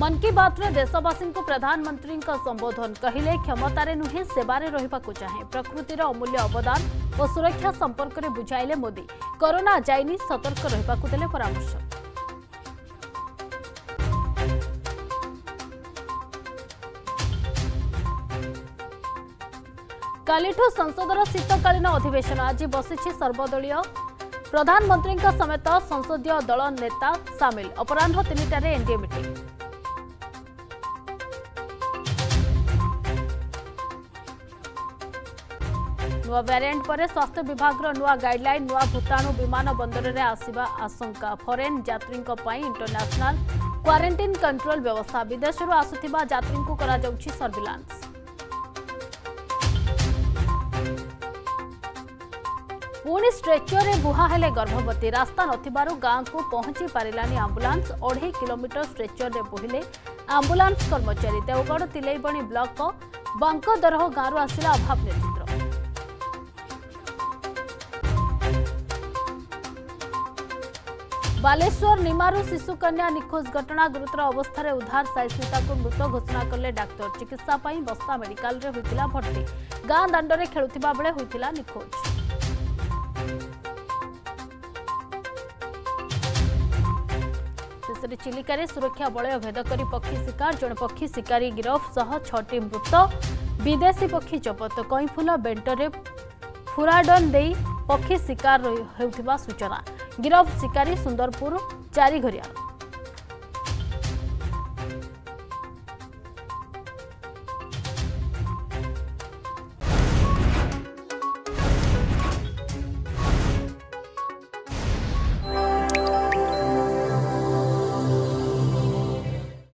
ମନ୍ କି ବାତ୍ରେ ଦେଶବାସୀଙ୍କୁ ପ୍ରଧାନମନ୍ତ୍ରୀଙ୍କ ସମ୍ବୋଧନ କହିଲେ କ୍ଷମତାରେ ନୁହେଁ ସେବାରେ ରହିବାକୁ ଚାହେଁ ପ୍ରକୃତିର ଅମୂଲ୍ୟ ଅବଦାନ ଓ ସୁରକ୍ଷା ସମ୍ପର୍କରେ ବୁଝାଇଲେ ମୋଦି କରୋନା ଯାଇନି ସତର୍କ ରହିବାକୁ ଦେଲେ ପରାମର୍ଶ କାଲିଠୁ ସଂସଦର ଶୀତକାଳୀନ ଅଧିବେଶନ ଆଜି ବସିଛି ସର୍ବଦଳୀୟ ପ୍ରଧାନମନ୍ତ୍ରୀଙ୍କ ସମେତ ସଂସଦୀୟ ଦଳ ନେତା ସାମିଲ ଅପରାହ୍ନ ତିନିଟାରେ ଏନ୍ଡିଏ ମିଟିଂ ৱা ভ্যারিয়েন্ট পৰে স্বাস্থ্য বিভাগৰ নৱা গাইডলাইন নৱা ভুটানৰ বিমান বন্দৰৰে আশিবা আসংকা ফৰেন যাত্ৰীৰক পাই internatinal quarantine control ব্যৱস্থা বিদেশৰ асоতিবা যাত্ৰীৰক কৰা যাওচি ਸਰ্ভিলান্স ফোন ষ্ট্ৰেচাৰৰে গুহা হেলে গৰ্ভৱতী ৰাস্তা নথিবৰ গাংকৈ পোহেচি পৰিলানি আম্বুলেন্স অঢ়ৈ কিলোমিটাৰ ষ্ট্ৰেচাৰৰে বহিলে আম্বুলেন্স কৰ্মচাৰী তে উগড় তിലേবনি ব্লকৰ বংক দৰহ গಾರು আছিল অভাব ବାଲେଶ୍ୱର ନିମାରୁ ଶିଶୁକନ୍ୟା ନିଖୋଜ ଘଟଣା ଗୁରୁତର ଅବସ୍ଥାରେ ଉଦ୍ଧାର ସାଇସ୍ମିତାକୁ ମୃତ ଘୋଷଣା କଲେ ଡାକ୍ତର ଚିକିତ୍ସା ପାଇଁ ବସ୍ତା ମେଡିକାଲରେ ହୋଇଥିଲା ଭର୍ତ୍ତି ଗାଁ ଦାଣ୍ଡରେ ଖେଳୁଥିବା ବେଳେ ହୋଇଥିଲା ନିଖୋଜ ଶେଷରେ ଚିଲିକାରେ ସୁରକ୍ଷା ବଳୟ ଭେଦ କରି ପକ୍ଷୀ ଶିକାର ଜଣେ ପକ୍ଷୀ ଶିକାରୀ ଗିରଫ ସହ ଛଅଟି ମୃତ ବିଦେଶୀ ପକ୍ଷୀ ଜବତ କଇଁଫୁଲ ବେଣ୍ଟରେ ଫୁରାଡନ୍ ଦେଇ ପକ୍ଷୀ ଶିକାର ହେଉଥିବା ସୂଚନା গিরফ শিকারী সুন্দরপুর চারিঘরিয়া